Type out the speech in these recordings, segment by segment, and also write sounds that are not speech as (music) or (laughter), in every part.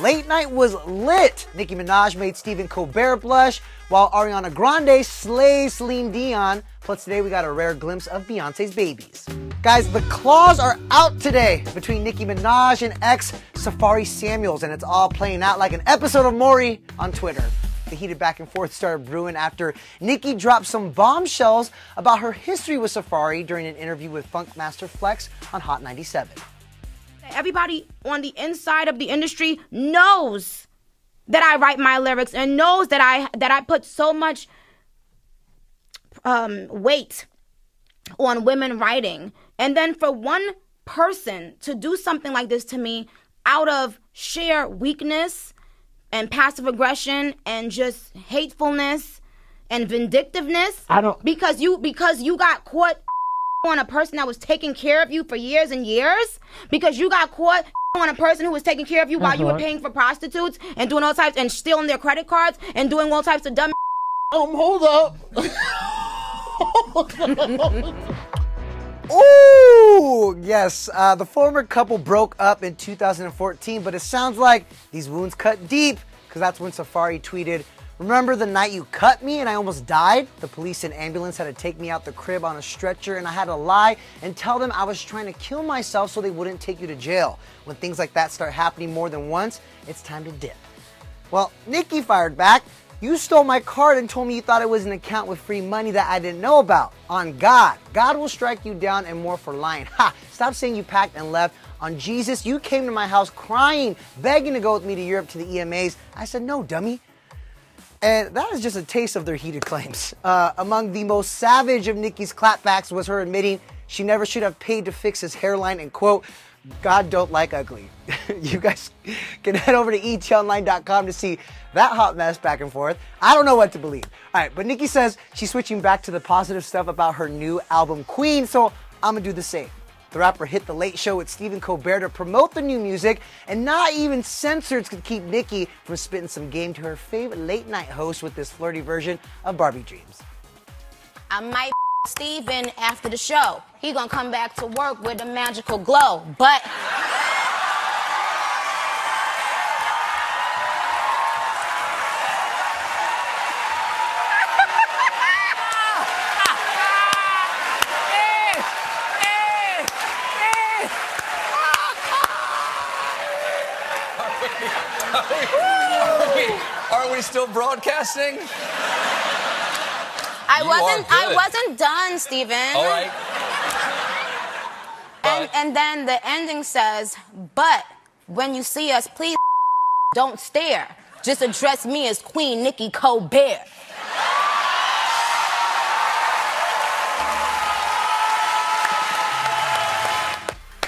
Late night was lit. Nicki Minaj made Stephen Colbert blush, while Ariana Grande slays Celine Dion. Plus, today we got a rare glimpse of Beyonce's babies. Guys, the claws are out today between Nicki Minaj and ex Safaree Samuels, and it's all playing out like an episode of Maury on Twitter. The heated back and forth started brewing after Nicki dropped some bombshells about her history with Safaree during an interview with Funkmaster Flex on Hot 97. Everybody on the inside of the industry knows that I write my lyrics and knows that I that I put so much um, weight on women writing, and then for one person to do something like this to me out of sheer weakness and passive aggression and just hatefulness and vindictiveness. I don't because you because you got caught on a person that was taking care of you for years and years because you got caught (laughs) on a person who was taking care of you while you were paying for prostitutes and doing all types and stealing their credit cards and doing all types of dumb (laughs) Um, hold up. (laughs) Ooh, yes. Uh, the former couple broke up in 2014, but it sounds like these wounds cut deep because that's when Safaree tweeted, Remember the night you cut me and I almost died? The police and ambulance had to take me out the crib on a stretcher and I had to lie and tell them I was trying to kill myself so they wouldn't take you to jail. When things like that start happening more than once, it's time to dip. Well, Nicki fired back. You stole my card and told me you thought it was an account with free money that I didn't know about. On God. God will strike you down and more for lying. Ha! Stop saying you packed and left. On Jesus, you came to my house crying, begging to go with me to Europe to the EMAs. I said, no, dummy. And that is just a taste of their heated claims. Uh, among the most savage of Nicki's clapbacks was her admitting she never should have paid to fix his hairline and quote, God don't like ugly. (laughs) you guys can head over to etonline.com to see that hot mess back and forth. I don't know what to believe. All right, but Nicki says she's switching back to the positive stuff about her new album Queen, so I'm gonna do the same. The rapper hit the late show with Stephen Colbert to promote the new music, and not even censors could keep Nicki from spitting some game to her favorite late night host with this flirty version of Barbie Dreams. I might Stephen after the show. He gonna come back to work with a magical glow. But (laughs) Are we still broadcasting? I You wasn't I wasn't done, Stephen. All right. And and then the ending says, but when you see us, please don't stare. Just address me as Queen Nicki Colbert.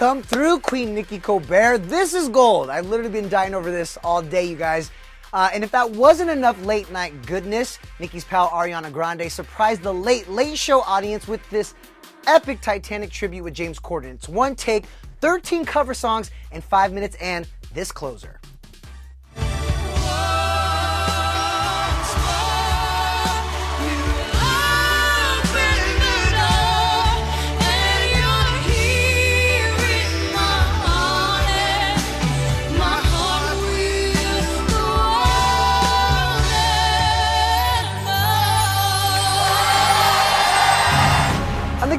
Come through, Queen Nicki Colbert. This is gold. I've literally been dying over this all day, you guys. Uh, and if that wasn't enough late night goodness, Nicki's pal Ariana Grande surprised the late, late show audience with this epic Titanic tribute with James Corden. It's one take, 13 cover songs, and five minutes, and this closer.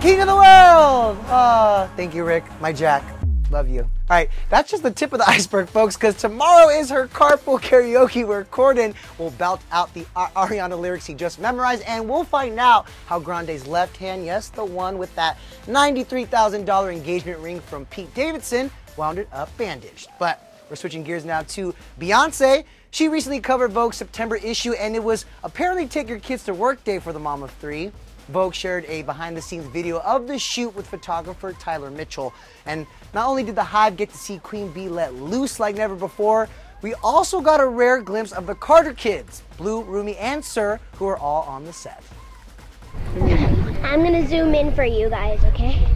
King of the world. Oh, thank you, Rick. My Jack. Love you. All right, that's just the tip of the (laughs) iceberg, folks, because tomorrow is her carpool karaoke where Corden will belt out the Ariana lyrics he just memorized, and we'll find out how Grande's left hand, yes, the one with that $93,000 engagement ring from Pete Davidson, wound it up bandaged. But we're switching gears now to Beyonce. She recently covered Vogue's September issue, and it was apparently Take Your Kids to Work Day for the mom of three. Vogue shared a behind the scenes video of the shoot with photographer Tyler Mitchell. And not only did the Hive get to see Queen Bee let loose like never before, we also got a rare glimpse of the Carter kids, Blue, Rumi, and Sir, who are all on the set. I'm gonna zoom in for you guys, okay?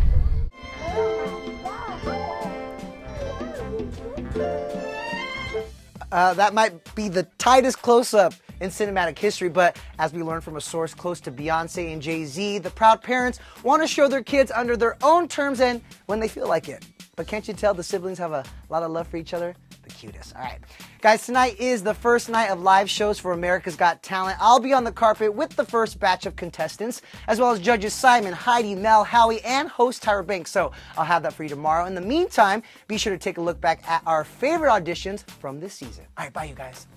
Uh, that might be the tightest close up in cinematic history, but as we learned from a source close to Beyonce and Jay Z, the proud parents want to show their kids under their own terms and when they feel like it. But can't you tell the siblings have a lot of love for each other? The cutest. All right. Guys, tonight is the first night of live shows for America's Got Talent. I'll be on the carpet with the first batch of contestants, as well as judges Simon, Heidi, Mel, Howie, and host Tyra Banks. So I'll have that for you tomorrow. In the meantime, be sure to take a look back at our favorite auditions from this season. All right, bye, you guys.